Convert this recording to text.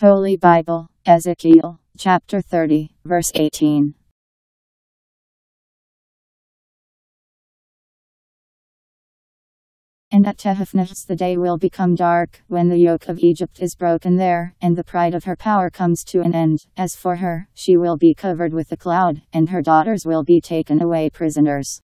Holy Bible, Ezekiel, chapter 30, verse 18. And at Tehaphnehes the day will become dark, when the yoke of Egypt is broken there, and the pride of her power comes to an end. As for her, she will be covered with a cloud, and her daughters will be taken away prisoners.